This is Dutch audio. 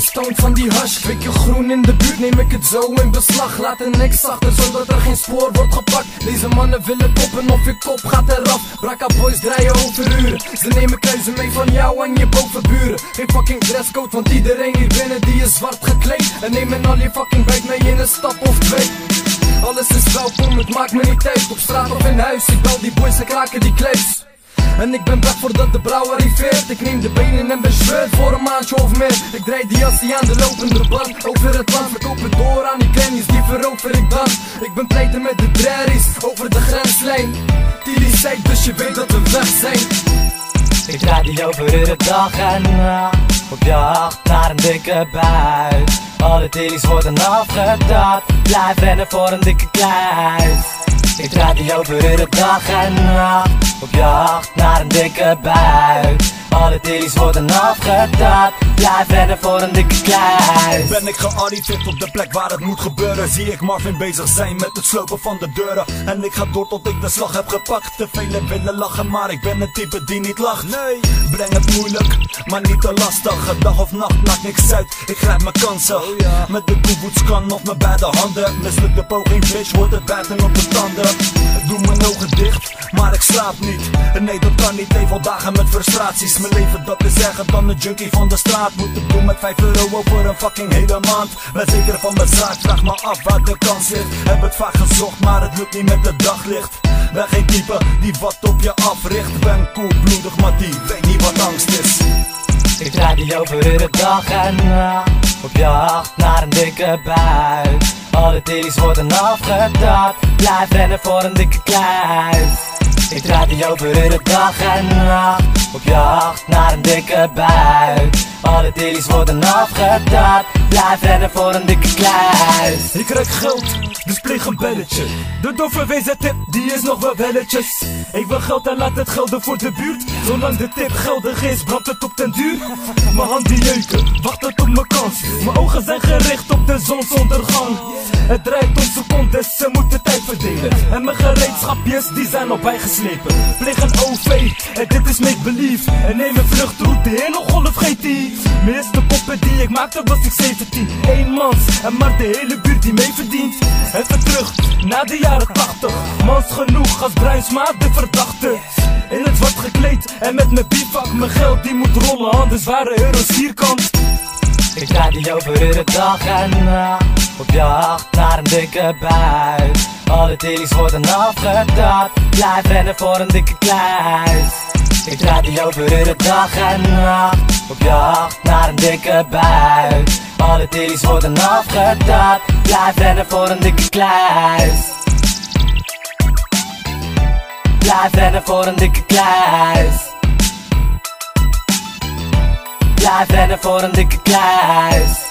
stoned van die hash. Je groen in de buurt, neem ik het zo in beslag. Laat er niks achter, zodat er geen spoor wordt gepakt. Deze mannen willen koppen of je kop gaat eraf. Braka boys draaien overuren Ze nemen kruisen mee van jou en je bovenburen. Geen fucking dresscode, want iedereen hier binnen die is zwart gekleed. En nemen al je fucking buik mee in een stap of twee. Alles is welkom, het maakt me niet uit. Op straat of in huis, ik bel die boys en kraken die klees en ik ben back voordat de brouw arriveert Ik neem de benen en ben voor een maandje of meer. Ik draai die jassie aan de lopende band. Over het land, verkoop het door aan die kennis Die verover ik dan. Ik ben pleiten met de drerries over de grenslijn. Tilly zei dus je weet dat we weg zijn. Ik draai die over de dag en nacht. Op jacht naar een dikke buik Alle tillies worden afgedaald. Blijf rennen voor een dikke kluis Ik draai die over de dag en nacht. Op jacht naar een dikke buik Alle tillies worden afgedaald Blijf rennen voor een dikke kluis. Ben ik gearriveerd op de plek waar het moet gebeuren? Zie ik Marvin bezig zijn met het slopen van de deuren. En ik ga door tot ik de slag heb gepakt. Te velen willen lachen, maar ik ben een type die niet lacht. Nee, breng het moeilijk, maar niet te lastig. Dag of nacht maakt niks uit, ik grijp mijn kansen. Met de koeboots kan op mijn beide handen. Mislukt de poging, bitch, wordt het bijten op de tanden. Ik doe mijn ogen dicht, maar ik slaap niet. Nee, dat kan niet, even dagen met frustraties. Mijn leven dat is erger dan een junkie van de straat Moet ik doen met 5 euro over een fucking hele maand. Ben zeker van mijn zaak, vraag me af waar de kans zit Heb het vaak gezocht, maar het lukt niet met het daglicht. Ben geen type die wat op je africht. Ben koelbloedig, maar die weet niet wat angst is. Ik draai die over de dag en nacht Op jacht naar een dikke buik Alle tillies worden afgedaald. Blijf rennen voor een dikke kluis Ik draai die over de dag en nacht Op jacht naar een dikke buik. Alle tillies worden afgedaald Blijf rennen voor een dikke kluis. Ik krijg geld, dus pleeg een belletje. De doffe tip, die is nog wel welletjes. Ik wil geld en laat het gelden voor de buurt. Zolang de tip geldig is, brandt het op den duur. Mijn handen jeuken, wacht het op mijn kans. Mijn ogen zijn gericht op de zonsondergang Het draait om secondes, ze moeten tijd verdelen. En mijn gereedschapjes, die zijn al bijgeslepen Pleeg een OV, en dit is make believe. En neem een vluchtroute, hele golf GT Mijn eerste poppen die ik maakte was ik 17 Eenmans, en maar de hele buurt die mee verdient. Even terug, naar de jaren 80 Mans genoeg als Bruinsmaat de verdachte. In het zwart gekleed, en met mijn bivak. Mijn geld die moet rollen, anders waren euro's vierkant Ik draai die over de dag en nacht Op jacht naar een dikke buik Alle tillies worden afgedaald Blijf rennen voor een dikke kluis. Ik draai die over de dag en nacht Op jacht naar een dikke buik Alle tillies worden afgedaald Blijf rennen voor een dikke kluis. Blijf rennen voor een dikke kluis Blijf rennen voor een dikke kluis